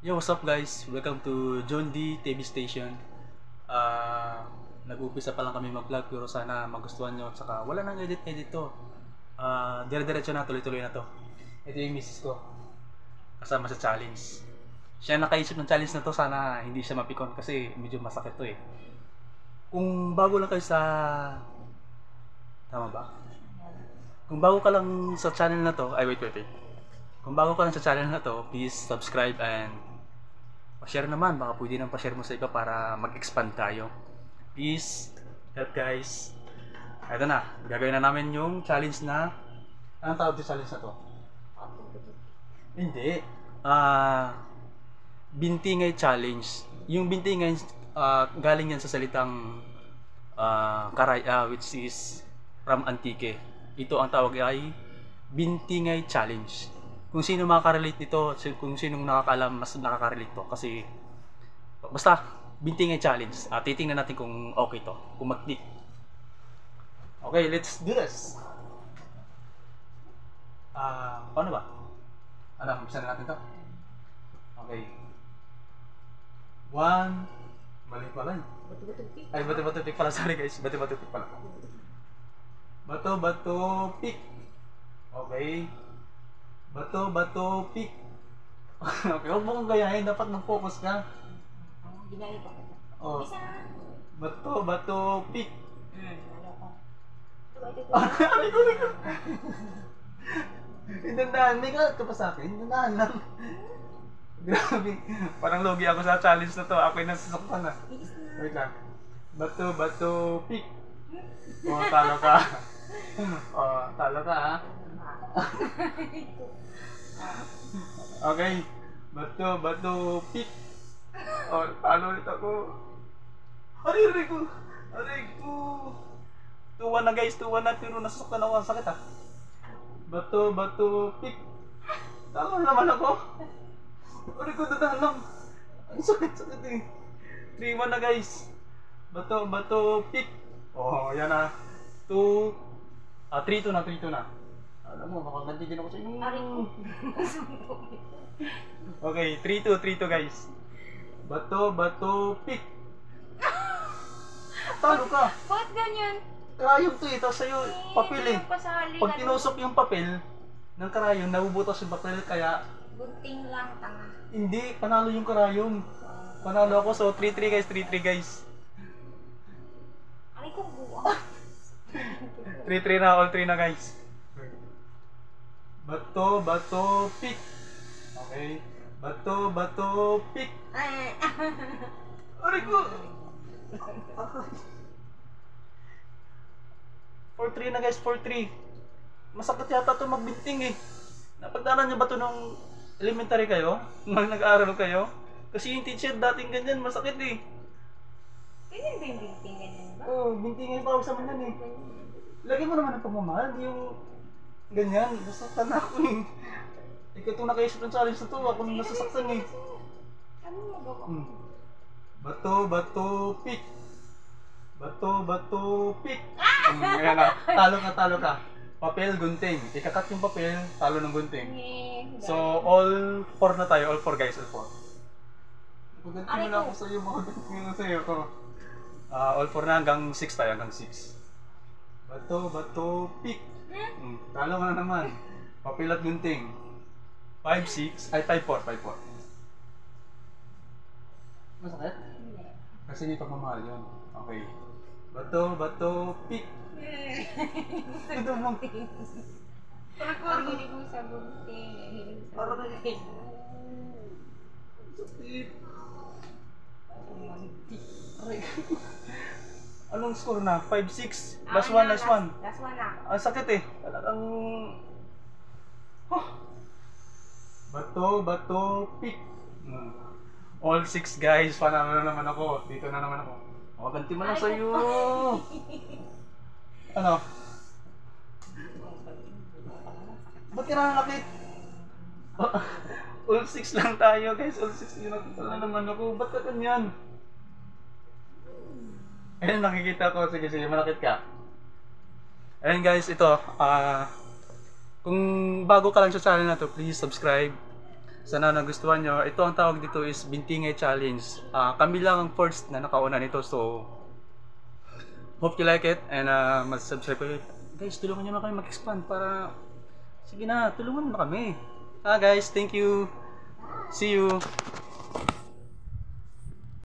Yo, what's up guys? Welcome to John D TV Station. Ah, nag-umpisa pa lang kami mag-vlog pero sana magustuhan nyo. Saka wala nang edit-edit to. Ah, dire-diretso na, tuloy-tuloy na to. Ito yung misis ko. Kasama sa challenge. Siya nakaisip ng challenge na to, sana hindi siya mapikon kasi medyo masakit to eh. Kung bago lang kayo sa... Tama ba? Kung bago ka lang sa channel na to, ay wait, wait, wait. Kung bago ka lang sa channel na to, please subscribe and pa-share naman. Baka pwede nang pa-share mo sa iba para mag-expand tayo. Please, help guys. Ito na, gagawin na namin yung challenge na... Anong tawag sa challenge na to? Hindi. Ah... bintingay challenge. Yung bintingay, ah, galing yan sa salitang ah, karay, ah, which is from Antique. Ito ang tawag ay bintingay challenge. Kung sino makaka-relate nito, kung sinong nakakaalam, mas nakaka-relate to. Kasi, basta, bintingay challenge. Ah, titingnan natin kung okay to. Kung mag-click. Okay, let's do this. Ah, paano ba? Ano, umpisa na natin to. Okay. One. Mali pala yun. Ay, bato-bato pick pala. Sorry guys. Bato-bato pick pala. Bato-bato pick. Okay. Bato-bato pick. okay, huwag mo kong gayahin. Dapat mag-focus ka. Ginaya ko. Oh. Isa na. Bato-bato pick. Hmm, wala pa. Ito, ito, ito. Aray ko, ko. Indandahan. May kalat ka pa sa akin. Indandahan lang. Grabe. Parang logi ako sa challenge na to. Ako yung nasasaktan na. Na. Wait lang. Bato, bato, pick. Oh, talo ka. oh, talo ka ha. Okay. Bato, bato, pick. Oh, talo ulit ako. Aray, aray ko. Aray ko. Tuwan na guys, tuwan na. Pero nasasaktan ako. Ang sakit ha. Bato, bato, pick. Talo naman ako. Aray ko, dadahan lang. Ang sakit, sakit eh. 3-1 na guys. Bato, bato, pick. Oh, yan na. 2, ah, 3-2 na, 3-2 na. Alam mo, makaganti din ako sa inyo. Ko. Okay, 3-2, 3-2 guys. Bato, bato, pick. Talo ka. Bakit ganyan? Karayom to eh, tapos sa'yo, papel eh. Pag na tinusok yung papel ng karayom, nabubutas yung papel, kaya Gunting lang, tanga. hindi, panalo yung karayom. Panalo ako, so 3-3 guys, 3-3 guys. Aray ko, buwa. 3-3 na, all 3 na guys. Bato, bato, pick. Okay. Bato, bato, pick. Ay, Aray ko! 4-3 na guys, 4-3. Masakit yata ito magbinting eh. Napagdaanan niyo ba ito nung elementary kayo? Nung nag-aaral kayo? Kasi yung teacher dating ganyan, masakit eh. ganyan ba yung gunting ganyan ba? Oo, oh, binting yung tawag sa mga yan eh. Lagyan mo naman ng pagmamahal, hindi yung ganyan. Nasaktan na ako eh. Ikaw itong nakaisip ng challenge na to, ako nung nasasaktan eh. Ano magawa? Hmm. Bato, bato, pick. Bato, bato, pick. Hmm, ayan na. Talo ka, talo ka. Papel, gunting. Ikakat yung papel, talo ng gunting. Eh, So, all four na tayo. All four guys, all four. Mo na ko. ako sa'yo, maganti mo na sa'yo. Oh. Ah, all four na hanggang six tayo, hanggang six. Bato, bato, pick. Hmm, talo ka na naman. Papel at gunting. 5, 6, ay 5, 4, 5, 4. Masakit? Hindi. Kasi may pagmamahal yun. Okay. Bato, bato, pick. Ito mo. Ang hilig mo sa gunting. Hilig mo sa gunting. Sakit. Aray. Anong score na? 5-6. Last Okay one, na, last one. Last one na. Ang sakit eh. Talagang... Oh. Bato, bato, pick. Hmm. All six guys, panalo na naman ako. Dito na naman ako. Makaganti mo lang Ay, sa'yo. ano? Ba't ka nanakit? All six lang tayo guys. All six yun nakita na naman ako. Ba't ka ganyan? Ayun, nakikita ko. Sige, sige, malakit ka. Ayun guys, ito. ah kung bago ka lang sa channel na to, please subscribe. Sana nagustuhan nyo. Ito ang tawag dito is Bintingay Challenge. Ah, kami lang ang first na nakauna nito. So, hope you like it and uh, mag-subscribe kayo. Guys, tulungan nyo na kami mag-expand para... Sige na, tulungan mo na kami. Ah guys, thank you. See you.